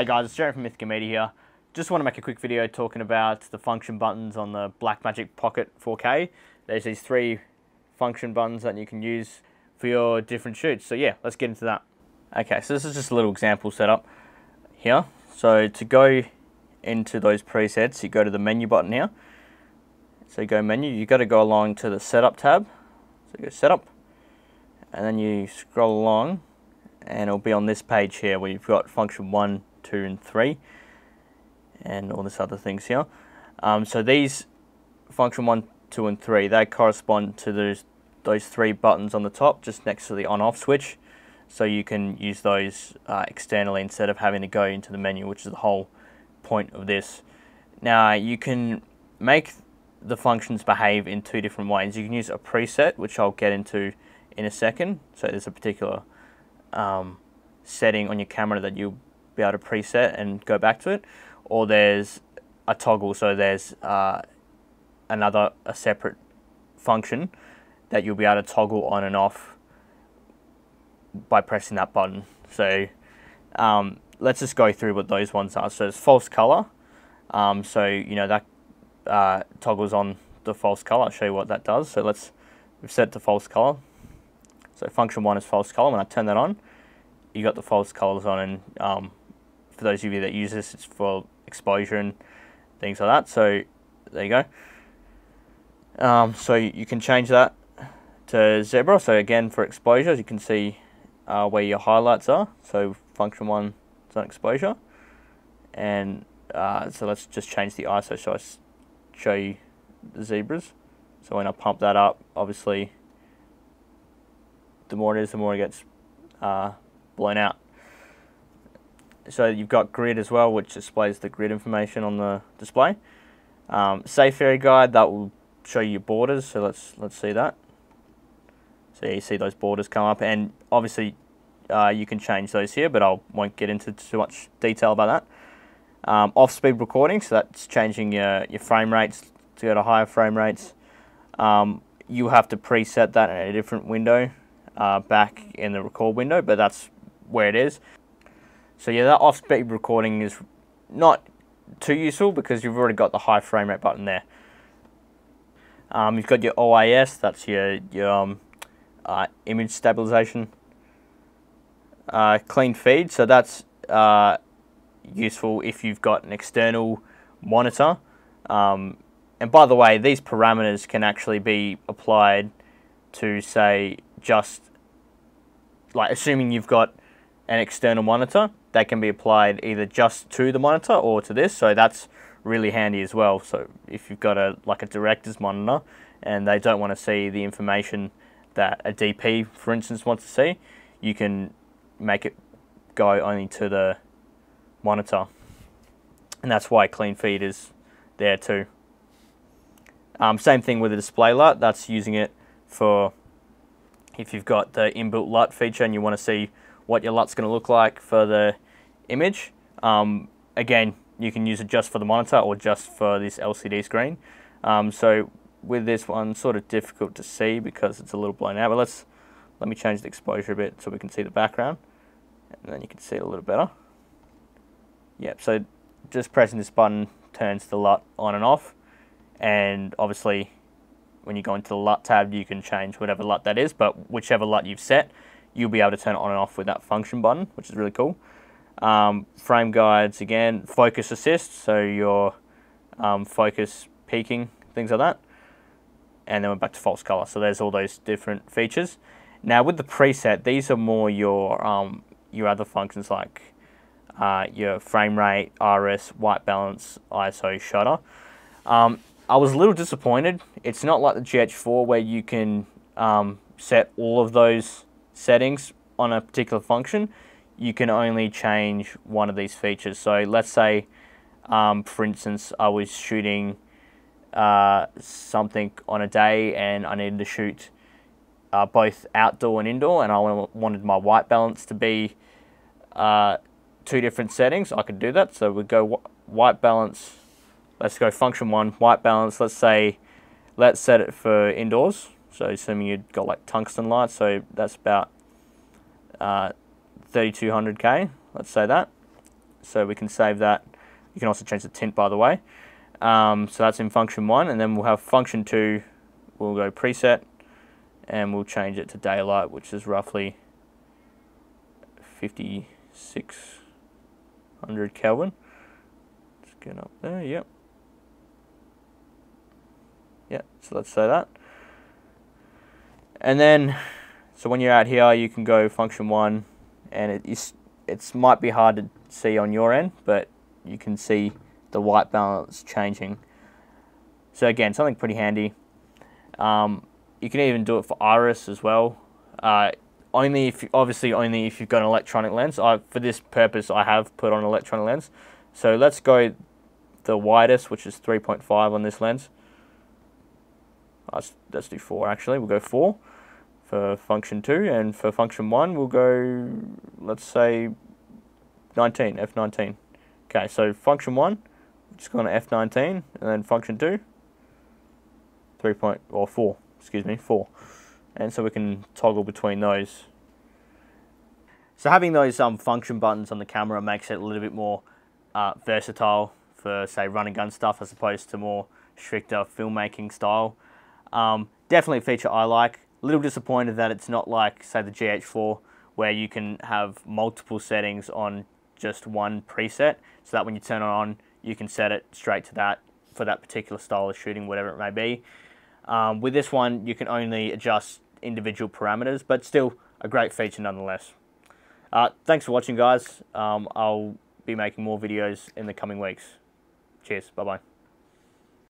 Hey guys, it's Jeremy from Ithaka Media here. Just want to make a quick video talking about the function buttons on the Blackmagic Pocket 4K. There's these three function buttons that you can use for your different shoots. So yeah, let's get into that. Okay, so this is just a little example setup here. So to go into those presets, you go to the menu button here. So you go menu, you got to go along to the setup tab. So you go setup, and then you scroll along, and it'll be on this page here where you've got function one, 2 and 3 and all this other things here. Um, so these function 1, 2 and 3 they correspond to those, those three buttons on the top just next to the on off switch so you can use those uh, externally instead of having to go into the menu which is the whole point of this. Now you can make the functions behave in two different ways. You can use a preset which I'll get into in a second so there's a particular um, setting on your camera that you be able to preset and go back to it, or there's a toggle, so there's uh, another a separate function that you'll be able to toggle on and off by pressing that button. So um, let's just go through what those ones are. So it's false color. Um, so you know that uh, toggles on the false color. I'll show you what that does. So let's we've set to false color. So function one is false color. When I turn that on, you got the false colors on, and um, for those of you that use this, it's for exposure and things like that. So there you go. Um, so you can change that to zebra. So again, for exposure, you can see uh, where your highlights are. So function one is on exposure. And uh, so let's just change the ISO so I show you the zebras. So when I pump that up, obviously, the more it is, the more it gets uh, blown out so you've got grid as well, which displays the grid information on the display. Um, safe area guide that will show you borders. So let's let's see that. So you see those borders come up, and obviously uh, you can change those here, but I won't get into too much detail about that. Um, off-speed recording, so that's changing your your frame rates to go to higher frame rates. Um, you have to preset that in a different window uh, back in the record window, but that's where it is. So yeah, that off-speed recording is not too useful because you've already got the high frame rate button there. Um, you've got your OIS, that's your, your um, uh, image stabilization. Uh, clean feed, so that's uh, useful if you've got an external monitor. Um, and by the way, these parameters can actually be applied to say just like assuming you've got an external monitor that can be applied either just to the monitor or to this. So that's really handy as well. So if you've got a like a director's monitor and they don't want to see the information that a DP for instance wants to see you can make it go only to the monitor. And that's why clean feed is there too. Um, same thing with the display LUT. That's using it for if you've got the inbuilt LUT feature and you want to see what your LUT's going to look like for the image. Um, again, you can use it just for the monitor or just for this LCD screen. Um, so with this one, sort of difficult to see because it's a little blown out, but let's, let me change the exposure a bit so we can see the background. And then you can see it a little better. Yep, so just pressing this button turns the LUT on and off. And obviously, when you go into the LUT tab, you can change whatever LUT that is, but whichever LUT you've set, you'll be able to turn it on and off with that function button, which is really cool. Um, frame guides, again, focus assist, so your um, focus peaking, things like that. And then we're back to false color. So there's all those different features. Now with the preset, these are more your um, your other functions like uh, your frame rate, iris, white balance, ISO, shutter. Um, I was a little disappointed. It's not like the GH4 where you can um, set all of those settings on a particular function, you can only change one of these features. So let's say, um, for instance, I was shooting uh, something on a day and I needed to shoot uh, both outdoor and indoor, and I wanted my white balance to be uh, two different settings. I could do that. So we go white balance. Let's go function one, white balance. Let's say, let's set it for indoors. So assuming you've got like tungsten light, so that's about uh, 3200K, let's say that. so we can save that. You can also change the tint by the way. Um, so that's in function one, and then we'll have function two, we'll go preset, and we'll change it to daylight, which is roughly 5600 Kelvin. Let's get up there, yep. Yeah, so let's say that. And then, so when you're out here, you can go function one, and it is, it's might be hard to see on your end, but you can see the white balance changing. So again, something pretty handy. Um, you can even do it for iris as well. Uh, only if obviously only if you've got an electronic lens. I, for this purpose, I have put on an electronic lens. So let's go the widest, which is 3.5 on this lens. Let's, let's do 4 actually. We'll go 4 for function 2 and for function 1 we'll go let's say 19 F19 okay so function 1 just go to F19 and then function 2 3 point or 4 excuse me 4 and so we can toggle between those. So having those um, function buttons on the camera makes it a little bit more uh, versatile for say run and gun stuff as opposed to more stricter filmmaking style. Um, definitely a feature I like little disappointed that it's not like, say, the GH4, where you can have multiple settings on just one preset, so that when you turn it on, you can set it straight to that for that particular style of shooting, whatever it may be. Um, with this one, you can only adjust individual parameters, but still a great feature nonetheless. Uh, thanks for watching, guys. Um, I'll be making more videos in the coming weeks. Cheers. Bye-bye.